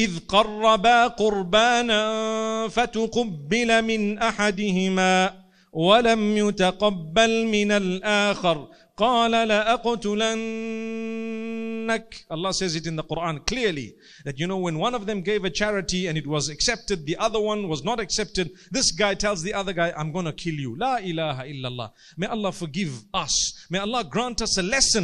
إذ قربا قربانا فتقبل من أحدهما ولم يتقبل من الآخر قال لأقتلنك Allah says it in the Quran clearly that you know when one of them gave a charity and it was accepted the other one was not accepted this guy tells the other guy I'm going to kill you La ilaha illallah May Allah forgive us May Allah grant us a lesson